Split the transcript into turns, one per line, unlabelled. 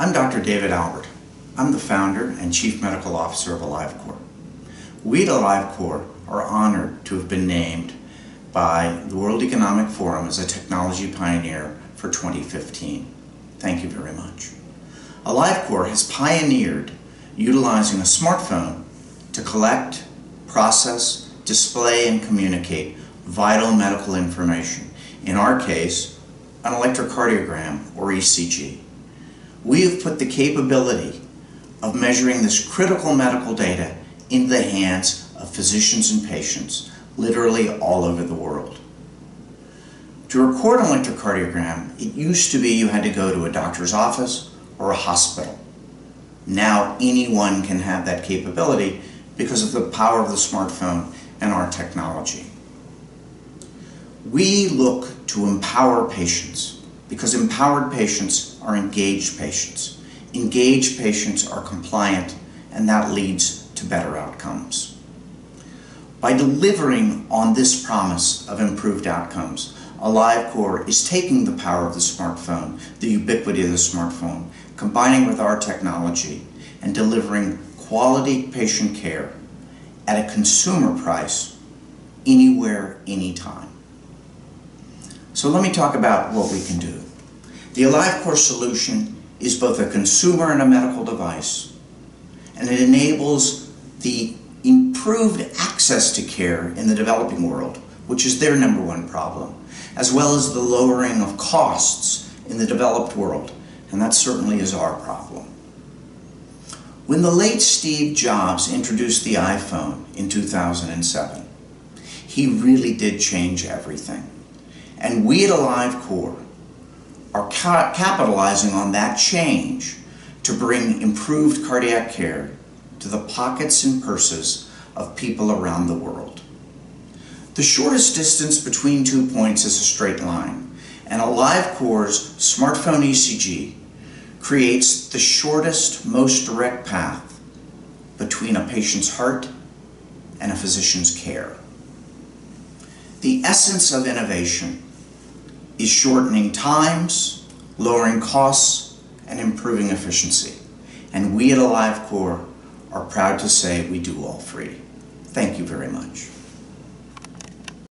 I'm Dr. David Albert. I'm the founder and chief medical officer of AliveCor. We at AliveCor are honored to have been named by the World Economic Forum as a technology pioneer for 2015. Thank you very much. AliveCor has pioneered utilizing a smartphone to collect, process, display, and communicate vital medical information. In our case, an electrocardiogram or ECG. We have put the capability of measuring this critical medical data in the hands of physicians and patients literally all over the world. To record an electrocardiogram, it used to be you had to go to a doctor's office or a hospital. Now anyone can have that capability because of the power of the smartphone and our technology. We look to empower patients because empowered patients are engaged patients. Engaged patients are compliant and that leads to better outcomes. By delivering on this promise of improved outcomes, AliveCor is taking the power of the smartphone, the ubiquity of the smartphone, combining with our technology and delivering quality patient care at a consumer price anywhere, anytime. So let me talk about what we can do. The AliveCor solution is both a consumer and a medical device, and it enables the improved access to care in the developing world, which is their number one problem, as well as the lowering of costs in the developed world, and that certainly is our problem. When the late Steve Jobs introduced the iPhone in 2007, he really did change everything. And we at Alive AliveCor are ca capitalizing on that change to bring improved cardiac care to the pockets and purses of people around the world. The shortest distance between two points is a straight line, and AliveCor's smartphone ECG creates the shortest, most direct path between a patient's heart and a physician's care. The essence of innovation is shortening times, lowering costs, and improving efficiency. And we at AliveCor are proud to say we do all three. Thank you very much.